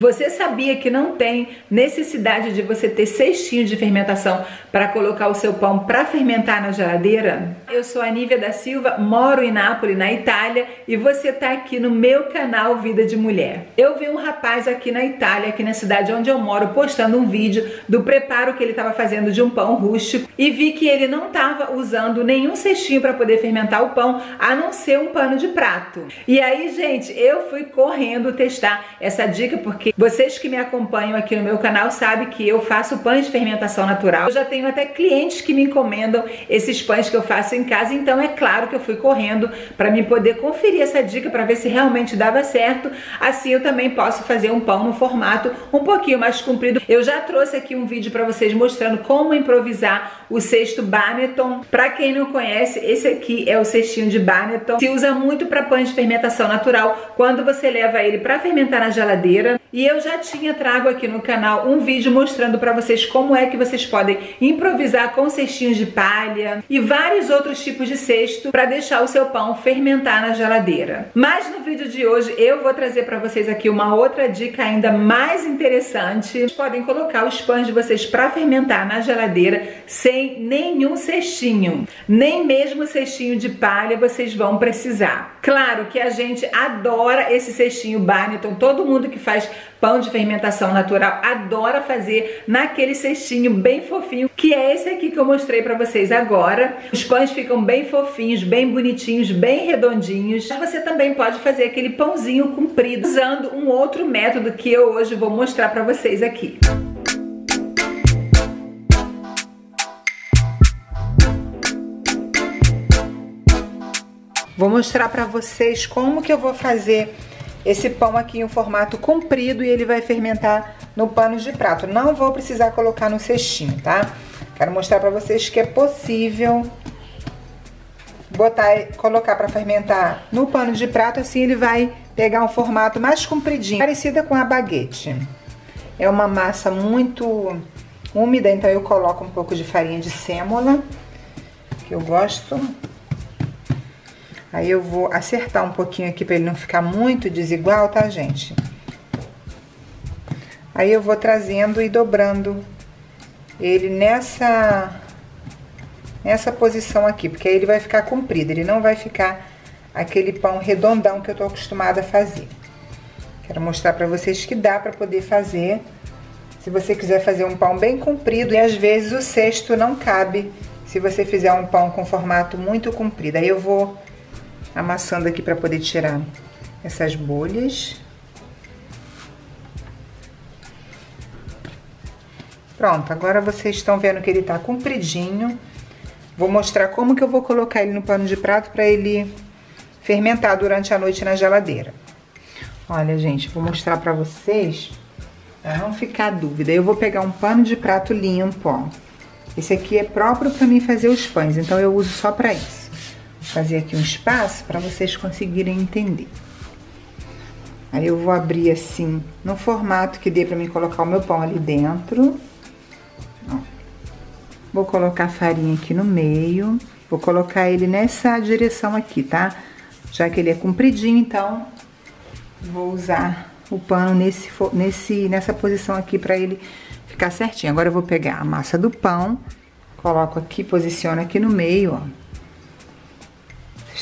Você sabia que não tem necessidade de você ter cestinho de fermentação para colocar o seu pão para fermentar na geladeira? Eu sou a Nívia da Silva, moro em Nápoles, na Itália, e você está aqui no meu canal Vida de Mulher. Eu vi um rapaz aqui na Itália, aqui na cidade onde eu moro, postando um vídeo do preparo que ele estava fazendo de um pão rústico e vi que ele não estava usando nenhum cestinho para poder fermentar o pão, a não ser um pano de prato. E aí, gente, eu fui correndo testar essa dica porque vocês que me acompanham aqui no meu canal sabem que eu faço pães de fermentação natural. Eu já tenho até clientes que me encomendam esses pães que eu faço em casa, então é claro que eu fui correndo para me poder conferir essa dica para ver se realmente dava certo. Assim eu também posso fazer um pão no formato um pouquinho mais comprido. Eu já trouxe aqui um vídeo para vocês mostrando como improvisar o cesto Banneton. Para quem não conhece, esse aqui é o cestinho de Banneton. Se usa muito para pães de fermentação natural quando você leva ele para fermentar na geladeira. E eu já tinha trago aqui no canal um vídeo mostrando para vocês como é que vocês podem improvisar com cestinhos de palha e vários outros tipos de cesto para deixar o seu pão fermentar na geladeira. Mas no vídeo de hoje eu vou trazer para vocês aqui uma outra dica ainda mais interessante. Vocês podem colocar os pães de vocês para fermentar na geladeira sem nenhum cestinho, nem mesmo cestinho de palha vocês vão precisar. Claro que a gente adora esse cestinho Barneton, todo mundo que faz pão de fermentação natural adora fazer naquele cestinho bem fofinho, que é esse aqui que eu mostrei para vocês agora. Os pães ficam bem fofinhos, bem bonitinhos, bem redondinhos. Mas você também pode fazer aquele pãozinho comprido usando um outro método que eu hoje vou mostrar para vocês aqui. Vou mostrar para vocês como que eu vou fazer esse pão aqui em formato comprido e ele vai fermentar no pano de prato. Não vou precisar colocar no cestinho, tá? Quero mostrar pra vocês que é possível botar, colocar para fermentar no pano de prato, assim ele vai pegar um formato mais compridinho, parecida com a baguete. É uma massa muito úmida, então eu coloco um pouco de farinha de sêmola, que eu gosto. Aí eu vou acertar um pouquinho aqui para ele não ficar muito desigual, tá, gente? Aí eu vou trazendo e dobrando ele nessa nessa posição aqui, porque aí ele vai ficar comprido, ele não vai ficar aquele pão redondão que eu tô acostumada a fazer. Quero mostrar para vocês que dá para poder fazer. Se você quiser fazer um pão bem comprido, e às vezes o cesto não cabe se você fizer um pão com formato muito comprido. Aí eu vou amassando aqui para poder tirar essas bolhas. Pronto, agora vocês estão vendo que ele tá compridinho. Vou mostrar como que eu vou colocar ele no pano de prato para ele fermentar durante a noite na geladeira. Olha, gente, vou mostrar para vocês, para não ficar dúvida. Eu vou pegar um pano de prato limpo, ó. Esse aqui é próprio para mim fazer os pães, então eu uso só para isso fazer aqui um espaço para vocês conseguirem entender. Aí eu vou abrir assim, no formato que dê para mim colocar o meu pão ali dentro. Ó. Vou colocar a farinha aqui no meio. Vou colocar ele nessa direção aqui, tá? Já que ele é compridinho, então vou usar o pano nesse, nesse, nessa posição aqui para ele ficar certinho. Agora eu vou pegar a massa do pão, coloco aqui, posiciono aqui no meio, ó.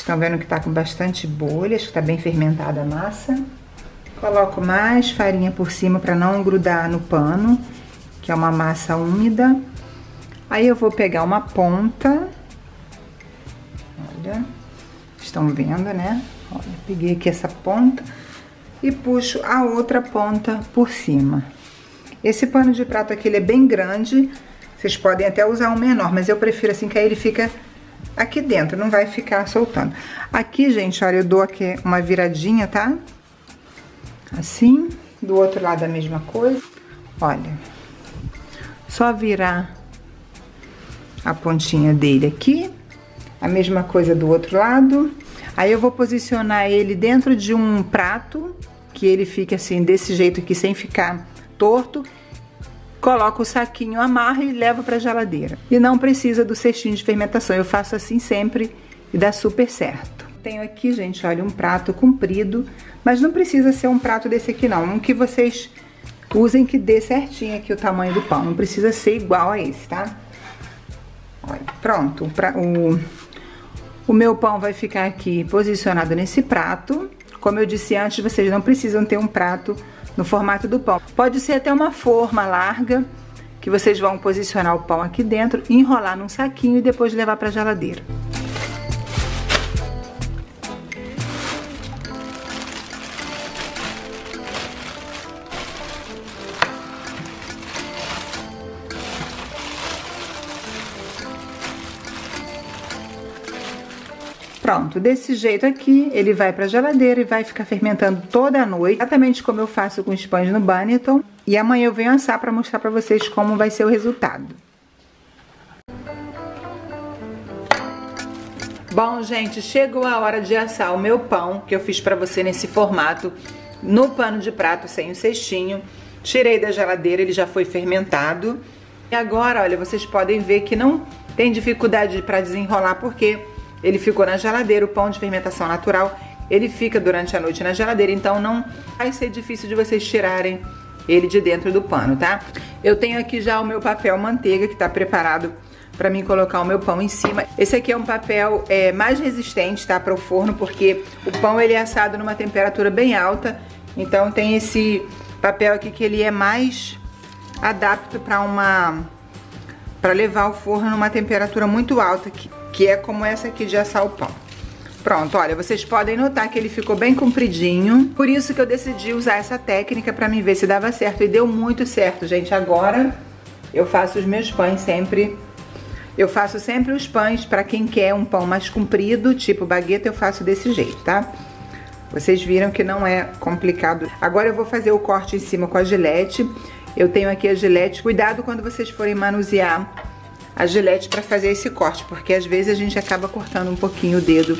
Estão vendo que tá com bastante bolhas, que tá bem fermentada a massa. Coloco mais farinha por cima para não grudar no pano, que é uma massa úmida. Aí eu vou pegar uma ponta. Olha, estão vendo, né? Olha, peguei aqui essa ponta e puxo a outra ponta por cima. Esse pano de prato aqui ele é bem grande, vocês podem até usar um menor, mas eu prefiro assim que aí ele fica aqui dentro, não vai ficar soltando. Aqui, gente, olha, eu dou aqui uma viradinha, tá? Assim, do outro lado a mesma coisa. Olha, só virar a pontinha dele aqui, a mesma coisa do outro lado. Aí eu vou posicionar ele dentro de um prato, que ele fique assim, desse jeito aqui, sem ficar torto coloco o saquinho, amarro e levo para a geladeira. E não precisa do cestinho de fermentação, eu faço assim sempre e dá super certo. Tenho aqui, gente, olha, um prato comprido, mas não precisa ser um prato desse aqui não, um que vocês usem que dê certinho aqui o tamanho do pão. Não precisa ser igual a esse, tá? Olha, pronto. Pra, o, o meu pão vai ficar aqui posicionado nesse prato. Como eu disse antes, vocês não precisam ter um prato no formato do pão. Pode ser até uma forma larga, que vocês vão posicionar o pão aqui dentro, enrolar num saquinho e depois levar para a geladeira. Pronto, desse jeito aqui, ele vai pra geladeira e vai ficar fermentando toda a noite, exatamente como eu faço com os pães no Banneton. E amanhã eu venho assar pra mostrar pra vocês como vai ser o resultado. Bom, gente, chegou a hora de assar o meu pão, que eu fiz pra você nesse formato, no pano de prato sem o cestinho. Tirei da geladeira, ele já foi fermentado. E agora, olha, vocês podem ver que não tem dificuldade para desenrolar, porque ele ficou na geladeira, o pão de fermentação natural, ele fica durante a noite na geladeira, então não vai ser difícil de vocês tirarem ele de dentro do pano, tá? Eu tenho aqui já o meu papel manteiga que tá preparado para mim colocar o meu pão em cima. Esse aqui é um papel é, mais resistente, tá, para o forno, porque o pão ele é assado numa temperatura bem alta, então tem esse papel aqui que ele é mais adapto para uma para levar o forno numa temperatura muito alta, que que é como essa aqui de assar o pão. Pronto, olha, vocês podem notar que ele ficou bem compridinho. Por isso que eu decidi usar essa técnica pra me ver se dava certo. E deu muito certo, gente. Agora eu faço os meus pães sempre... Eu faço sempre os pães pra quem quer um pão mais comprido, tipo bagueta, eu faço desse jeito, tá? Vocês viram que não é complicado. Agora eu vou fazer o corte em cima com a gilete. Eu tenho aqui a gilete. Cuidado quando vocês forem manusear a gilete para fazer esse corte, porque às vezes a gente acaba cortando um pouquinho o dedo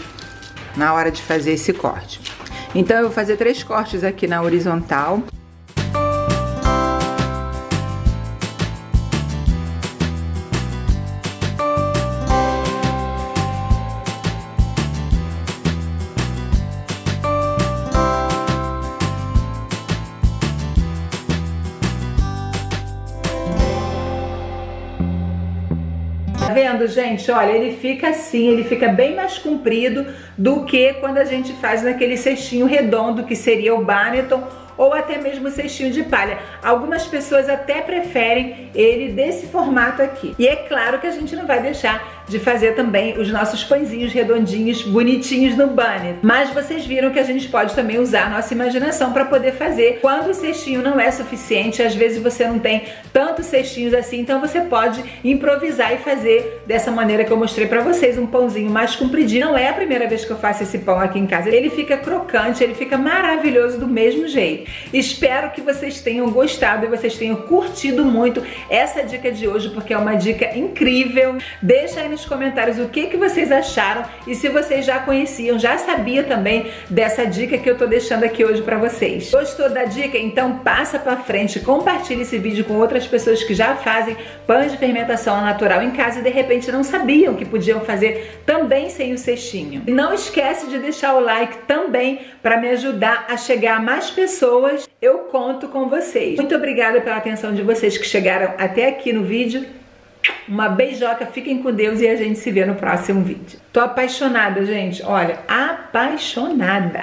na hora de fazer esse corte. Então eu vou fazer três cortes aqui na horizontal. Vendo, gente? Olha, ele fica assim, ele fica bem mais comprido do que quando a gente faz naquele cestinho redondo, que seria o Banneton ou até mesmo cestinho de palha. Algumas pessoas até preferem ele desse formato aqui. E é claro que a gente não vai deixar de fazer também os nossos pãezinhos redondinhos, bonitinhos no banner. Mas vocês viram que a gente pode também usar nossa imaginação para poder fazer. Quando o cestinho não é suficiente, às vezes você não tem tantos cestinhos assim, então você pode improvisar e fazer dessa maneira que eu mostrei para vocês, um pãozinho mais compridinho. Não é a primeira vez que eu faço esse pão aqui em casa. Ele fica crocante, ele fica maravilhoso do mesmo jeito. Espero que vocês tenham gostado e vocês tenham curtido muito essa dica de hoje, porque é uma dica incrível. Deixa aí nos comentários o que, que vocês acharam e se vocês já conheciam, já sabia também dessa dica que eu tô deixando aqui hoje pra vocês. Gostou da dica? Então passa pra frente, compartilhe esse vídeo com outras pessoas que já fazem pães de fermentação natural em casa e de repente não sabiam que podiam fazer também sem o cestinho. E não esquece de deixar o like também para me ajudar a chegar a mais pessoas, eu conto com vocês. Muito obrigada pela atenção de vocês que chegaram até aqui no vídeo. Uma beijoca, fiquem com Deus e a gente se vê no próximo vídeo. Tô apaixonada, gente. Olha, apaixonada.